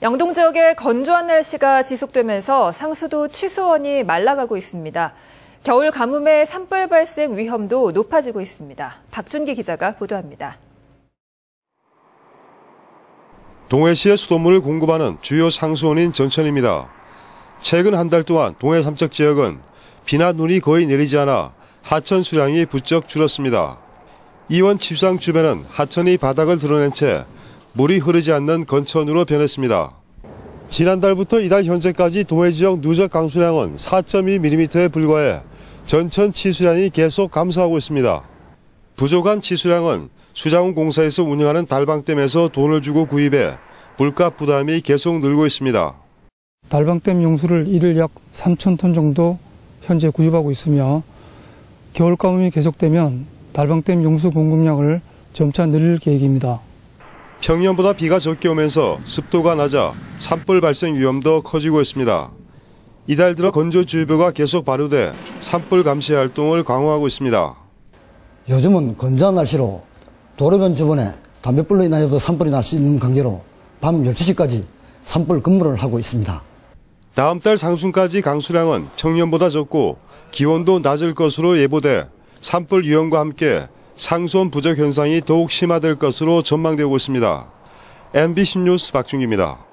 영동 지역의 건조한 날씨가 지속되면서 상수도 취수원이 말라가고 있습니다. 겨울 가뭄의 산불 발생 위험도 높아지고 있습니다. 박준기 기자가 보도합니다. 동해시의 수돗물을 공급하는 주요 상수원인 전천입니다. 최근 한 달 동안 동해 삼척 지역은 비나 눈이 거의 내리지 않아 하천 수량이 부쩍 줄었습니다. 이원 칩상 주변은 하천이 바닥을 드러낸 채 물이 흐르지 않는 건천으로 변했습니다. 지난달부터 이달 현재까지 동해 지역 누적 강수량은 4.2mm에 불과해 전천 치수량이 계속 감소하고 있습니다. 부족한 치수량은 수자원 공사에서 운영하는 달방댐에서 돈을 주고 구입해 물가 부담이 계속 늘고 있습니다. 달방댐 용수를 일일 약 3,000톤 정도 현재 구입하고 있으며 겨울 가뭄이 계속되면 달방댐 용수 공급량을 점차 늘릴 계획입니다. 평년보다 비가 적게 오면서 습도가 낮아 산불 발생 위험도 커지고 있습니다. 이달 들어 건조주의보가 계속 발효돼 산불 감시 활동을 강화하고 있습니다. 요즘은 건조한 날씨로 도로변 주변에 담배불로 인하여도 산불이 날 수 있는 관계로 밤 12시까지 산불 근무를 하고 있습니다. 다음 달 상순까지 강수량은 청년보다 적고 기온도 낮을 것으로 예보돼 산불 위험과 함께 상수원 부족 현상이 더욱 심화될 것으로 전망되고 있습니다. MBC 뉴스 박준기입니다.